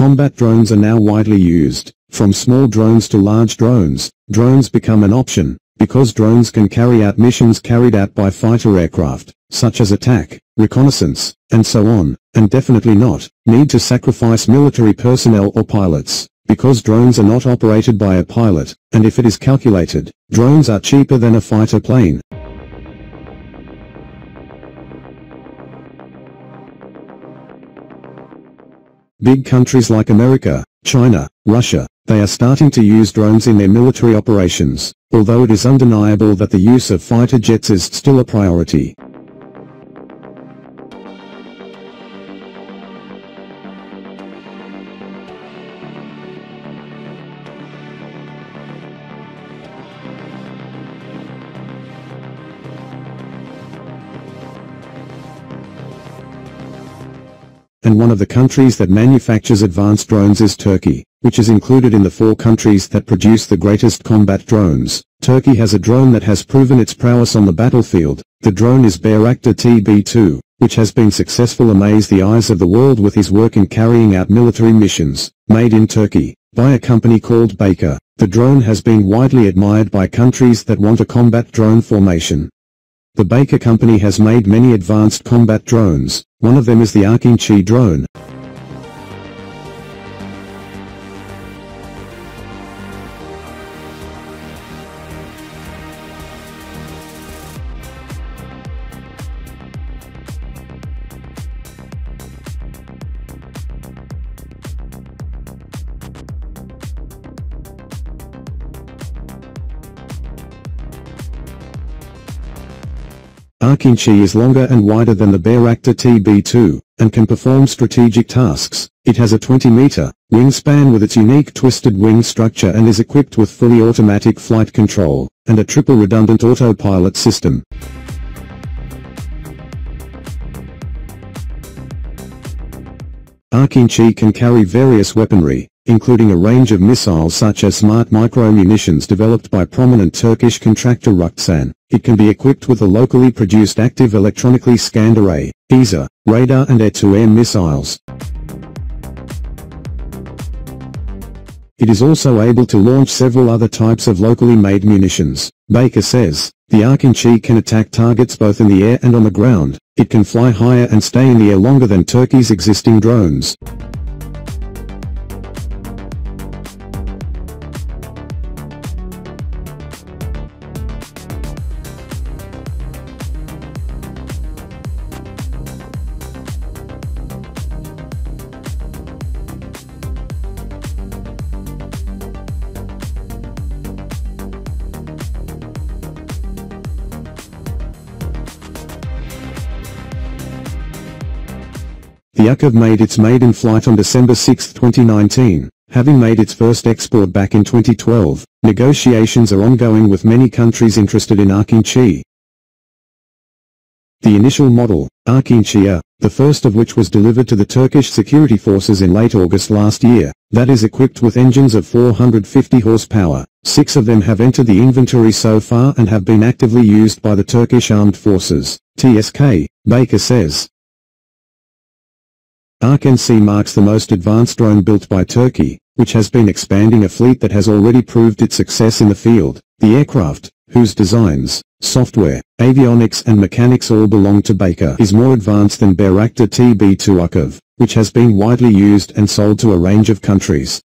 Combat drones are now widely used. From small drones to large drones, drones become an option, because drones can carry out missions carried out by fighter aircraft, such as attack, reconnaissance, and so on, and definitely not, need to sacrifice military personnel or pilots, because drones are not operated by a pilot, and if it is calculated, drones are cheaper than a fighter plane. Big countries like America, China, Russia, they are starting to use drones in their military operations, although it is undeniable that the use of fighter jets is still a priority. And one of the countries that manufactures advanced drones is Turkey, which is included in the four countries that produce the greatest combat drones. Turkey has a drone that has proven its prowess on the battlefield. The drone is Bayraktar TB2, which has been successful amaze the eyes of the world with his work in carrying out military missions, made in Turkey, by a company called Baykar. The drone has been widely admired by countries that want a combat drone formation. The Baykar company has made many advanced combat drones, one of them is the Akinci drone. Akinci is longer and wider than the Bayraktar TB2, and can perform strategic tasks. It has a 20-meter wingspan with its unique twisted wing structure and is equipped with fully automatic flight control, and a triple redundant autopilot system. Akinci can carry various weaponry, including a range of missiles such as smart micro-munitions developed by prominent Turkish contractor Roketsan. It can be equipped with a locally produced active electronically scanned array, ESA, radar and air-to-air -air missiles. It is also able to launch several other types of locally made munitions. Baykar says, the Akinci can attack targets both in the air and on the ground. It can fly higher and stay in the air longer than Turkey's existing drones. The UCAV made its maiden flight on December 6, 2019, having made its first export back in 2012. Negotiations are ongoing with many countries interested in Akinci. The initial model, Akinci the first of which was delivered to the Turkish security forces in late August last year, that is equipped with engines of 450 horsepower. Six of them have entered the inventory so far and have been actively used by the Turkish armed forces. TSK, Baykar says, Akinci marks the most advanced drone built by Turkey, which has been expanding a fleet that has already proved its success in the field. The aircraft, whose designs, software, avionics and mechanics all belong to Baykar, is more advanced than Bayraktar TB2 UCAV, which has been widely used and sold to a range of countries.